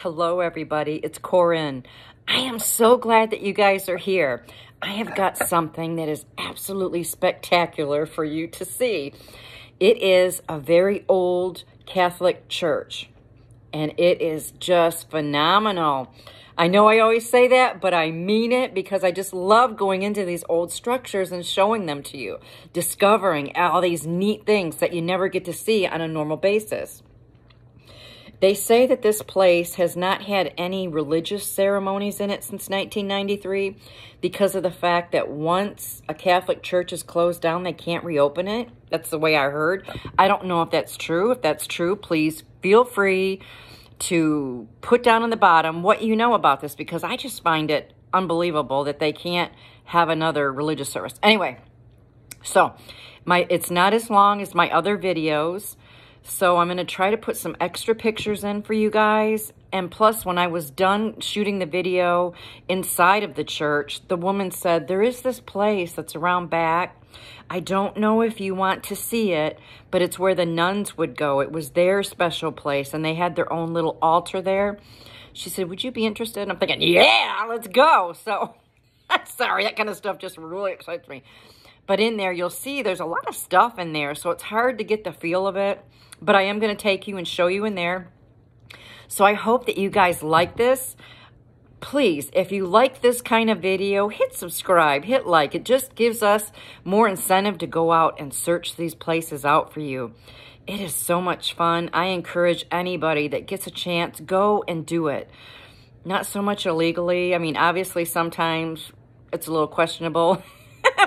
Hello, everybody. It's Korrinn. I am so glad that you guys are here. I have got something that is absolutely spectacular for you to see. It is a very old Catholic church, and it is just phenomenal. I know I always say that, but I mean it because I just love going into these old structures and showing them to you, discovering all these neat things that you never get to see on a normal basis. They say that this place has not had any religious ceremonies in it since 1993 because of the fact that once a Catholic church is closed down, they can't reopen it. That's the way I heard. I don't know if that's true. If that's true, please feel free to put down on the bottom what you know about this because I just find it unbelievable that they can't have another religious service. Anyway, so my it's not as long as my other videos. So I'm going to try to put some extra pictures in for you guys. And plus, when I was done shooting the video inside of the church, the woman said, there is this place that's around back. I don't know if you want to see it, but it's where the nuns would go. It was their special place, and they had their own little altar there. She said, would you be interested? And I'm thinking, yeah, let's go. So, sorry, that kind of stuff just really excites me. But in there, you'll see there's a lot of stuff in there, so it's hard to get the feel of it but I am going to take you and show you in there. So I hope that you guys like this. Please, if you like this kind of video, hit subscribe, hit like. It just gives us more incentive to go out and search these places out for you. It is so much fun. I encourage anybody that gets a chance, go and do it. Not so much illegally. I mean, obviously sometimes it's a little questionable.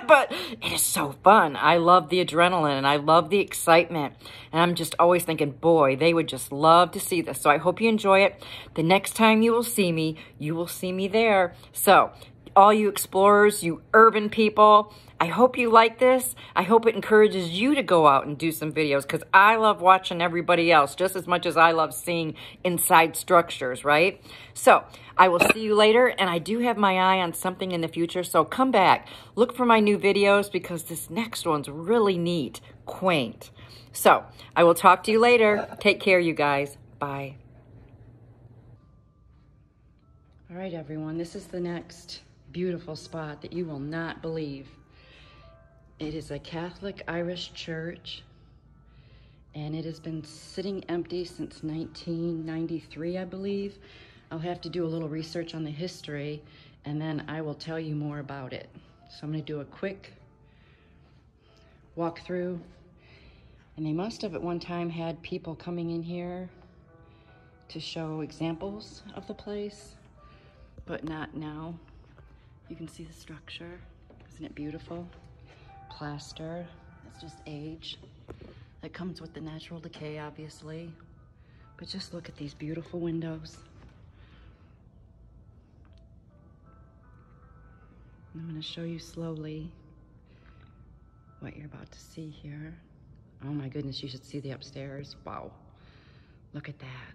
but it is so fun. I love the adrenaline and I love the excitement. And I'm just always thinking, boy, they would just love to see this. So I hope you enjoy it. The next time you will see me, you will see me there. So all you explorers, you urban people, I hope you like this. I hope it encourages you to go out and do some videos because I love watching everybody else just as much as I love seeing inside structures, right? So I will see you later and I do have my eye on something in the future. So come back, look for my new videos because this next one's really neat, quaint. So I will talk to you later. Take care, you guys. Bye. All right, everyone, this is the next beautiful spot that you will not believe. It is a Catholic Irish church and it has been sitting empty since 1993, I believe. I'll have to do a little research on the history and then I will tell you more about it. So I'm gonna do a quick walk through and they must have at one time had people coming in here to show examples of the place, but not now. You can see the structure. Isn't it beautiful? Plaster. That's just age. That comes with the natural decay, obviously. But just look at these beautiful windows. I'm going to show you slowly what you're about to see here. Oh my goodness, you should see the upstairs. Wow. Look at that.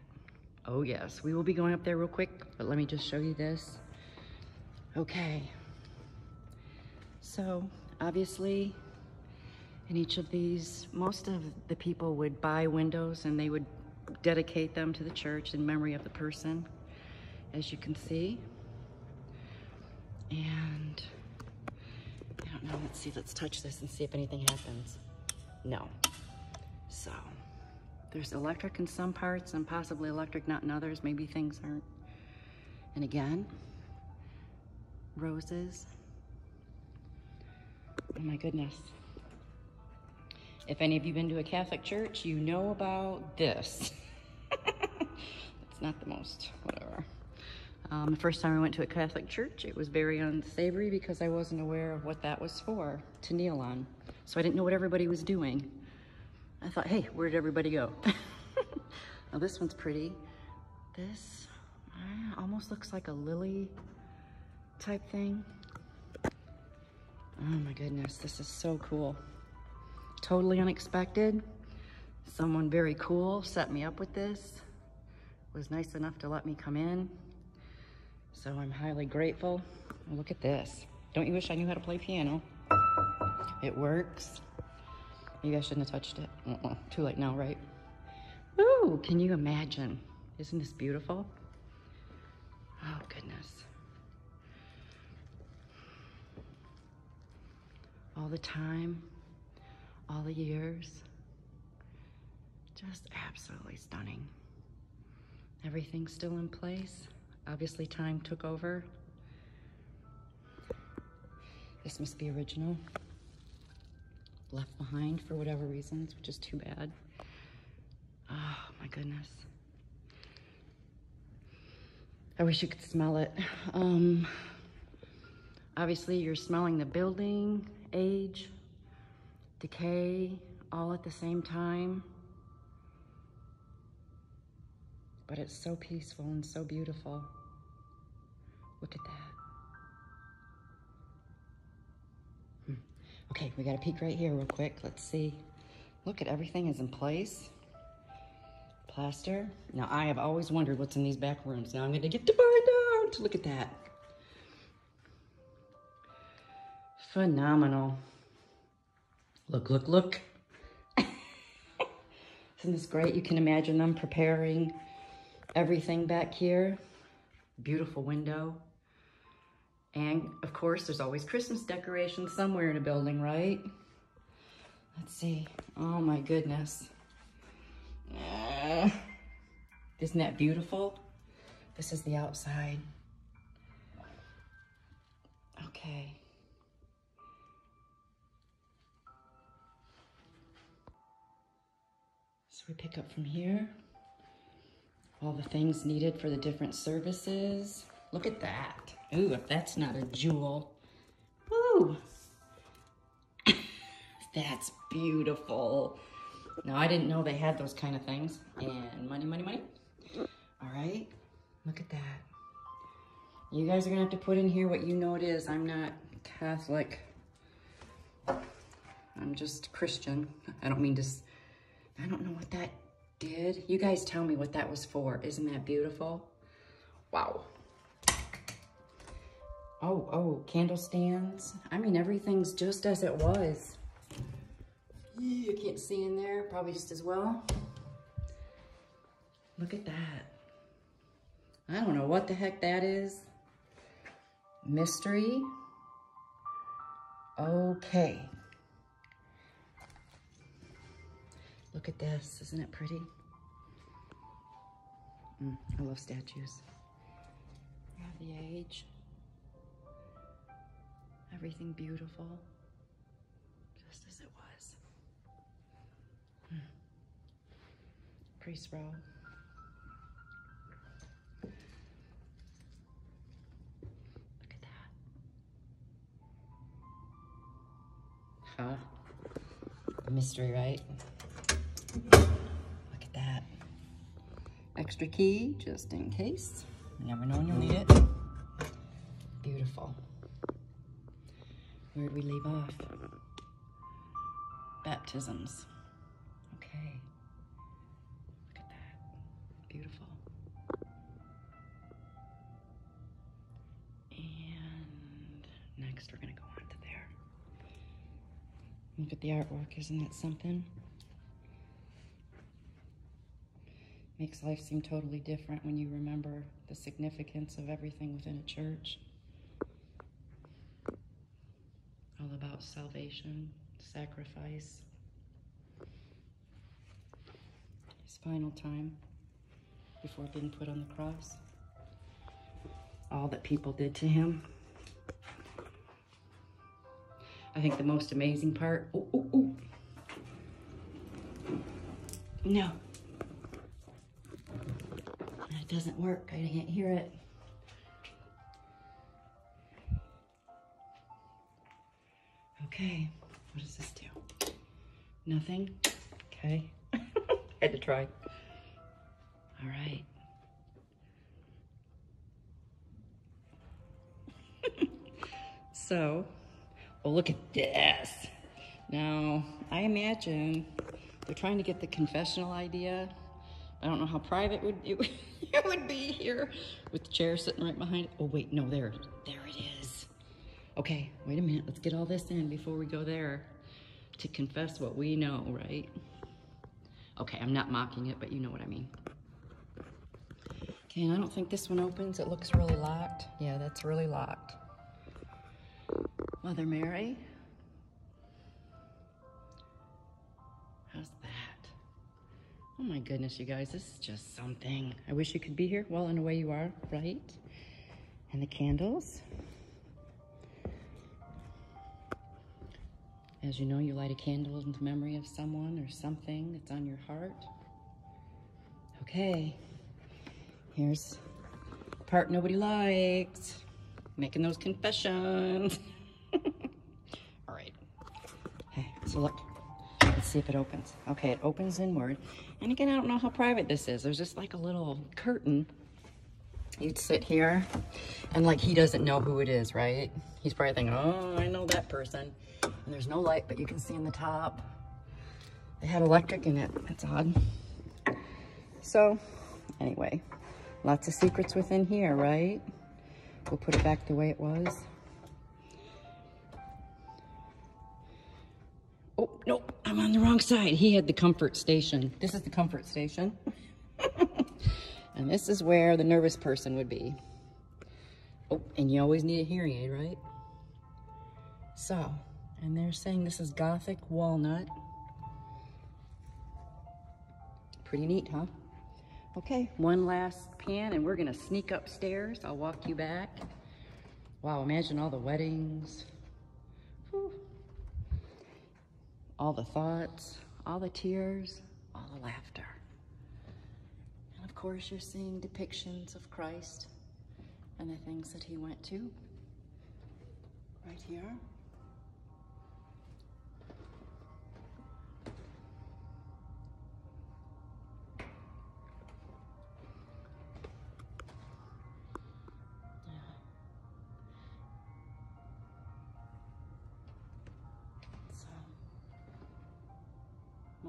Oh yes, we will be going up there real quick, but let me just show you this. Okay. So obviously in each of these, most of the people would buy windows and they would dedicate them to the church in memory of the person, as you can see. And I don't know, let's see, let's touch this and see if anything happens. No. So there's electric in some parts and possibly electric not in others. Maybe things aren't. And again, roses. Oh my goodness. If any of you have been to a Catholic church, you know about this. it's not the most, whatever. Um, the first time I went to a Catholic church, it was very unsavory because I wasn't aware of what that was for, to kneel on. So I didn't know what everybody was doing. I thought, hey, where did everybody go? now this one's pretty. This uh, almost looks like a lily type thing. Oh my goodness, this is so cool. Totally unexpected. Someone very cool set me up with this. Was nice enough to let me come in. So I'm highly grateful. Look at this. Don't you wish I knew how to play piano? It works. Maybe I shouldn't have touched it. Uh -uh. Too late now, right? Ooh, can you imagine? Isn't this beautiful? Oh, goodness. All the time, all the years. Just absolutely stunning. Everything's still in place. Obviously, time took over. This must be original. Left behind for whatever reasons, which is too bad. Oh, my goodness. I wish you could smell it. Um, obviously, you're smelling the building, age, decay, all at the same time. But it's so peaceful and so beautiful. Look at that. Hmm. Okay, we got a peek right here real quick. Let's see. Look at everything is in place. Plaster. Now, I have always wondered what's in these back rooms. Now I'm going to get to find out. Look at that. Phenomenal. Look, look, look. Isn't this great? You can imagine them preparing everything back here. Beautiful window. And of course, there's always Christmas decorations somewhere in a building, right? Let's see. Oh my goodness. Uh, isn't that beautiful? This is the outside. Okay. So we pick up from here all the things needed for the different services. Look at that. Ooh, if that's not a jewel. Woo! that's beautiful. Now, I didn't know they had those kind of things. And money, money, money. All right, look at that. You guys are gonna have to put in here what you know it is. I'm not Catholic. I'm just Christian. I don't mean to, I don't know what that did. You guys tell me what that was for. Isn't that beautiful? Wow. Oh, oh, candle stands. I mean, everything's just as it was. You can't see in there, probably just as well. Look at that. I don't know what the heck that is. Mystery. Okay. Look at this, isn't it pretty? Mm, I love statues. Have the age. Everything beautiful, just as it was. Mm. Priest row. Look at that. Huh? Mystery, right? Extra key, just in case. You never know when you'll need it. Beautiful. Where'd we leave off? Baptisms. Okay. Look at that. Beautiful. And next we're gonna go on to there. Look at the artwork, isn't that something? Makes life seem totally different when you remember the significance of everything within a church. all about salvation, sacrifice. His final time before being put on the cross. All that people did to him. I think the most amazing part. No. Doesn't work, I can't hear it. Okay, what does this do? Nothing? Okay. Had to try. All right. so, well, look at this. Now, I imagine they're trying to get the confessional idea. I don't know how private would it, it would be here with the chair sitting right behind it. Oh, wait, no, there, there it is. Okay, wait a minute. Let's get all this in before we go there to confess what we know, right? Okay, I'm not mocking it, but you know what I mean. Okay, and I don't think this one opens. It looks really locked. Yeah, that's really locked. Mother Mary. Oh my goodness, you guys, this is just something. I wish you could be here. Well, in a way you are, right? And the candles. As you know, you light a candle in the memory of someone or something that's on your heart. Okay, here's part nobody likes. Making those confessions. All right. Okay, so look. See if it opens. Okay, it opens inward. And again, I don't know how private this is. There's just like a little curtain. You'd sit here and like he doesn't know who it is, right? He's probably thinking, oh, I know that person. And there's no light, but you can see in the top. They had electric in it. That's odd. So, anyway, lots of secrets within here, right? We'll put it back the way it was. I'm on the wrong side. He had the comfort station. This is the comfort station. and this is where the nervous person would be. Oh, and you always need a hearing aid, right? So, and they're saying this is Gothic Walnut. Pretty neat, huh? Okay, one last pan and we're gonna sneak upstairs. I'll walk you back. Wow, imagine all the weddings. All the thoughts, all the tears, all the laughter. And of course you're seeing depictions of Christ and the things that he went to right here.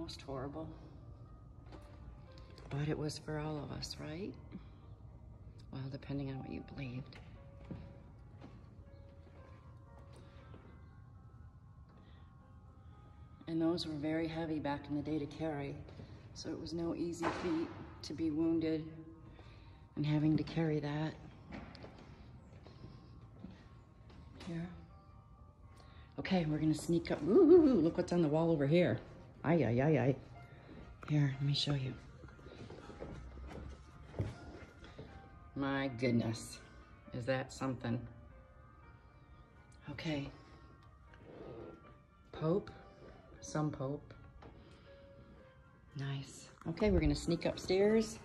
Most horrible. But it was for all of us, right? Well, depending on what you believed. And those were very heavy back in the day to carry. So it was no easy feat to be wounded and having to carry that. Here. Okay, we're gonna sneak up. Ooh, look what's on the wall over here. Ay, ay, ay, ay. Here, let me show you. My goodness. Is that something? Okay. Pope. Some Pope. Nice. Okay, we're gonna sneak upstairs.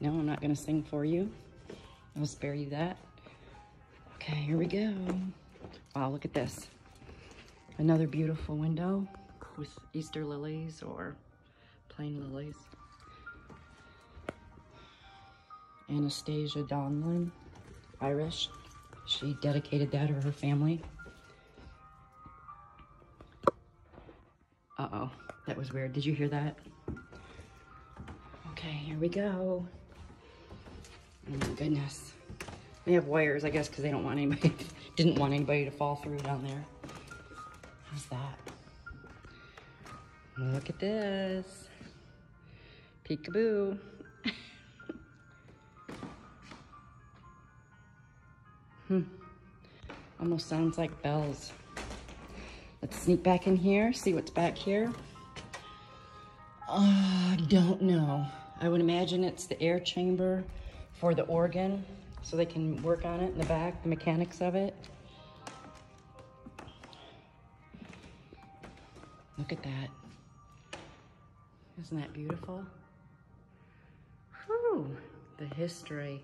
No, I'm not gonna sing for you. I'll spare you that. Okay, here we go. Wow, look at this. Another beautiful window with Easter lilies or plain lilies. Anastasia Donlin, Irish. She dedicated that to her family. Uh-oh, that was weird. Did you hear that? Okay, here we go. Oh my goodness. They have wires, I guess, because they don't want anybody, didn't want anybody to fall through down there. How's that? Look at this. Peekaboo. hmm. Almost sounds like bells. Let's sneak back in here, see what's back here. I don't know. I would imagine it's the air chamber for the organ so they can work on it in the back, the mechanics of it. Look at that. Isn't that beautiful? Whew, the history.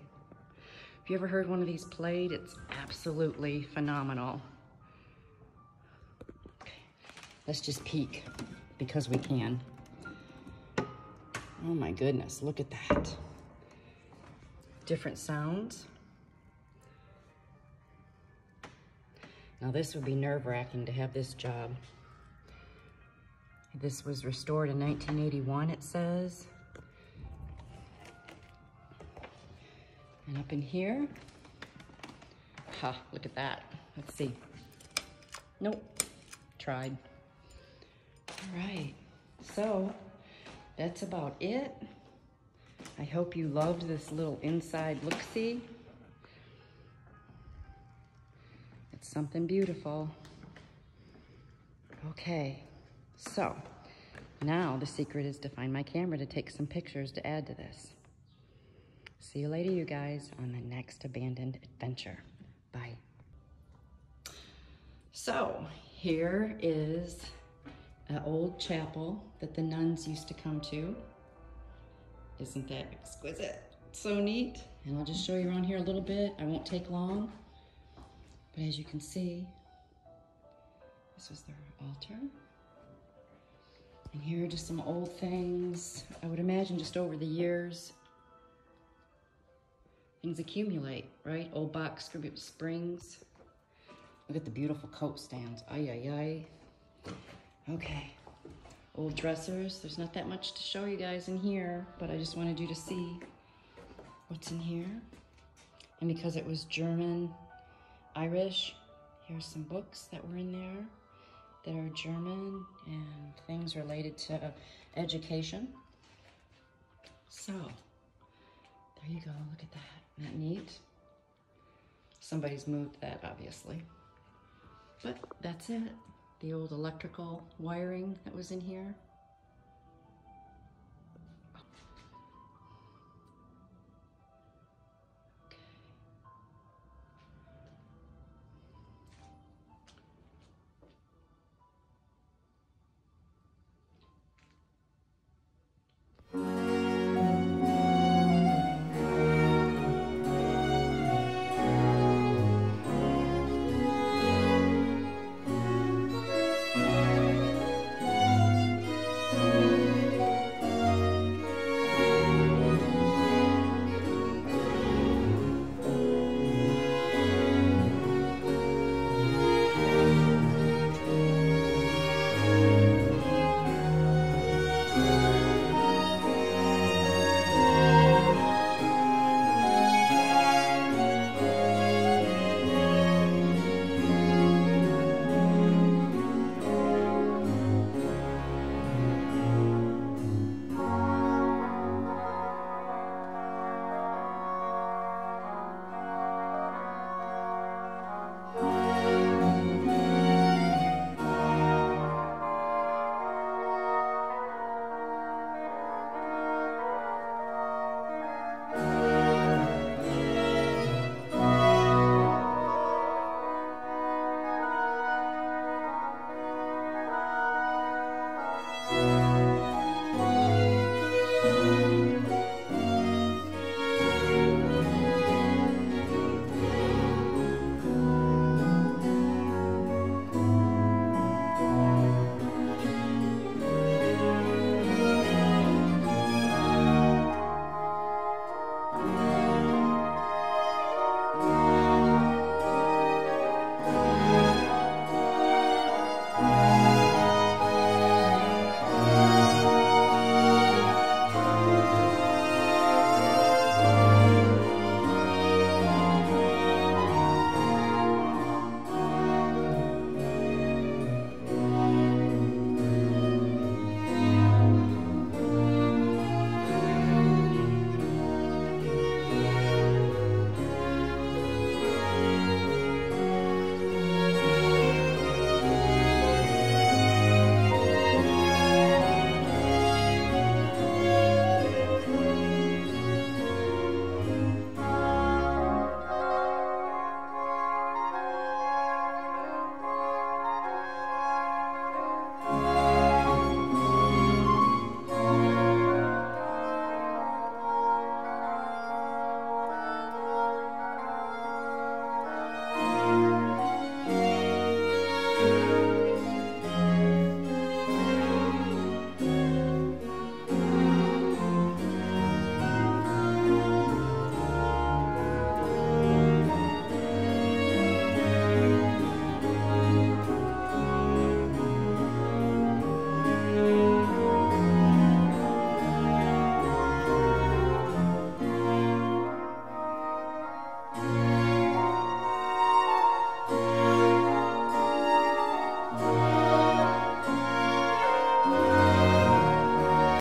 Have you ever heard one of these played? It's absolutely phenomenal. Okay, let's just peek because we can. Oh my goodness, look at that. Different sounds. Now this would be nerve wracking to have this job. This was restored in 1981, it says. And up in here, ha, look at that. Let's see. Nope, tried. All right, so that's about it. I hope you loved this little inside look-see. It's something beautiful. Okay, so now the secret is to find my camera to take some pictures to add to this. See you later, you guys, on the next abandoned adventure. Bye. So here is an old chapel that the nuns used to come to. Isn't that exquisite? So neat. And I'll just show you around here a little bit. I won't take long. But as you can see, this was their altar. And here are just some old things. I would imagine just over the years, things accumulate, right? Old box springs. Look at the beautiful coat stands. Ay, ay, ay. Okay. Old dressers. There's not that much to show you guys in here, but I just wanted you to see what's in here. And because it was German, Irish, here's some books that were in there that are German and things related to education. So, there you go, look at that. Isn't that neat? Somebody's moved that, obviously. But that's it. The old electrical wiring that was in here.